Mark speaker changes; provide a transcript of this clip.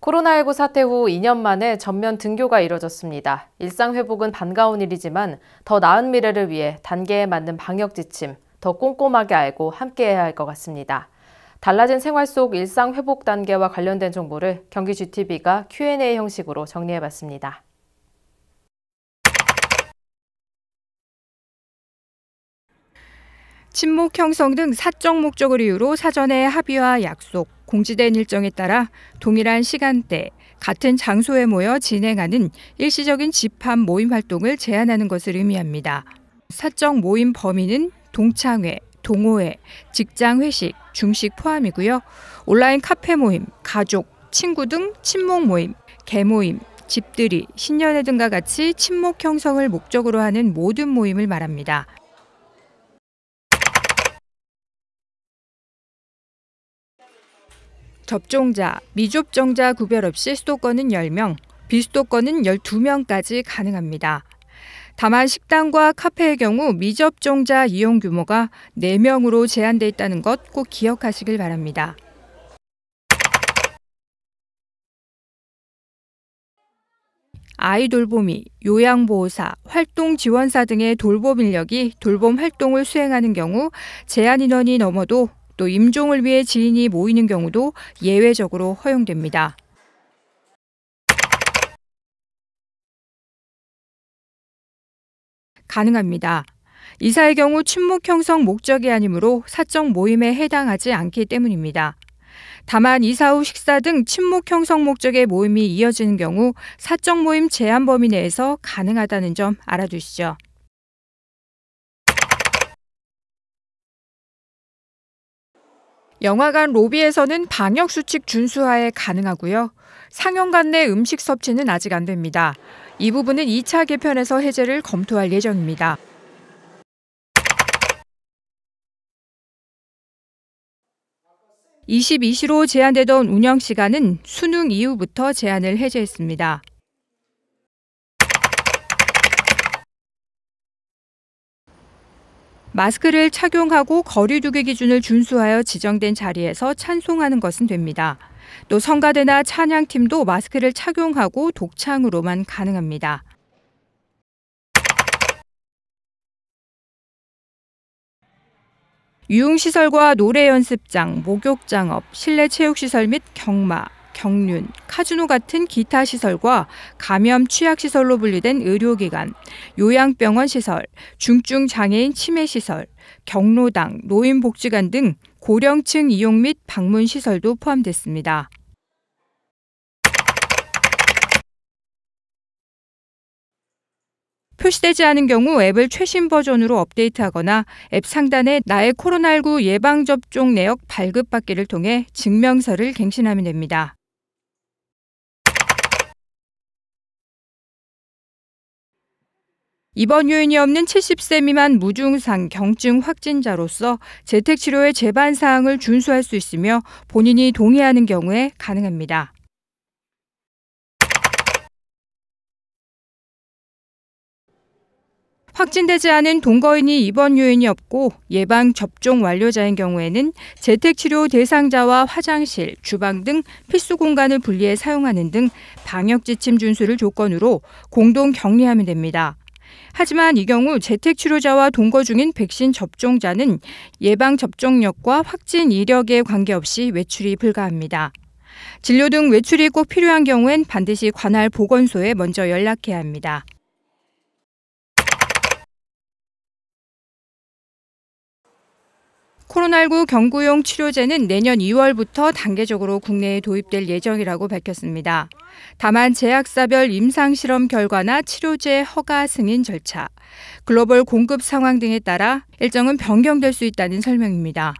Speaker 1: 코로나19 사태 후 2년 만에 전면 등교가 이뤄졌습니다. 일상 회복은 반가운 일이지만 더 나은 미래를 위해 단계에 맞는 방역 지침 더 꼼꼼하게 알고 함께해야 할 것 같습니다. 달라진 생활 속 일상 회복 단계와 관련된 정보를 경기 GTV가 Q&A 형식으로 정리해봤습니다.
Speaker 2: 침묵 형성 등 사적 목적을 이유로 사전에 합의와 약속, 공지된 일정에 따라 동일한 시간대, 같은 장소에 모여 진행하는 일시적인 집합 모임 활동을 제한하는 것을 의미합니다. 사적 모임 범위는 동창회, 동호회, 직장 회식, 중식 포함이고요. 온라인 카페 모임, 가족, 친구 등 친목 모임, 개모임, 집들이, 신년회 등과 같이 친목 형성을 목적으로 하는 모든 모임을 말합니다. 접종자, 미접종자 구별 없이 수도권은 10명, 비수도권은 12명까지 가능합니다. 다만 식당과 카페의 경우 미접종자 이용 규모가 4명으로 제한돼 있다는 것 꼭 기억하시길 바랍니다. 아이 돌보미, 요양보호사, 활동지원사 등의 돌봄 인력이 돌봄 활동을 수행하는 경우 제한 인원이 넘어도 또 임종을 위해 지인이 모이는 경우도 예외적으로 허용됩니다. 가능합니다. 이사의 경우 친목 형성 목적이 아니므로 사적 모임에 해당하지 않기 때문입니다. 다만 이사 후 식사 등 친목 형성 목적의 모임이 이어지는 경우 사적 모임 제한 범위 내에서 가능하다는 점 알아두시죠. 영화관 로비에서는 방역 수칙 준수하에 가능하고요. 상영관 내 음식 섭취는 아직 안 됩니다. 이 부분은 2차 개편에서 해제를 검토할 예정입니다. (22시로) 제한되던 운영 시간은 수능 이후부터 제한을 해제했습니다. 마스크를 착용하고 거리두기 기준을 준수하여 지정된 자리에서 찬송하는 것은 됩니다. 또 성가대나 찬양팀도 마스크를 착용하고 독창으로만 가능합니다. 유흥시설과 노래 연습장, 목욕장업, 실내 체육시설 및 경마, 경륜, 카지노 같은 기타 시설과 감염 취약 시설로 분리된 의료기관, 요양병원 시설, 중증 장애인 치매 시설, 경로당, 노인복지관 등 고령층 이용 및 방문 시설도 포함됐습니다. 표시되지 않은 경우 앱을 최신 버전으로 업데이트하거나 앱 상단에 나의 코로나19 예방접종 내역 발급 받기를 통해 증명서를 갱신하면 됩니다. 입원 요인이 없는 70세 미만 무증상 경증 확진자로서 재택치료의 제반 사항을 준수할 수 있으며 본인이 동의하는 경우에 가능합니다. 확진되지 않은 동거인이 입원 요인이 없고 예방 접종 완료자인 경우에는 재택치료 대상자와 화장실, 주방 등 필수 공간을 분리해 사용하는 등 방역 지침 준수를 조건으로 공동 격리하면 됩니다. 하지만 이 경우 재택 치료자와 동거 중인 백신 접종자는 예방 접종력과 확진 이력에 관계없이 외출이 불가합니다. 진료 등 외출이 꼭 필요한 경우엔 반드시 관할 보건소에 먼저 연락해야 합니다. 코로나19 경구용 치료제는 내년 2월부터 단계적으로 국내에 도입될 예정이라고 밝혔습니다. 다만 제약사별 임상실험 결과나 치료제 허가 승인 절차, 글로벌 공급 상황 등에 따라 일정은 변경될 수 있다는 설명입니다.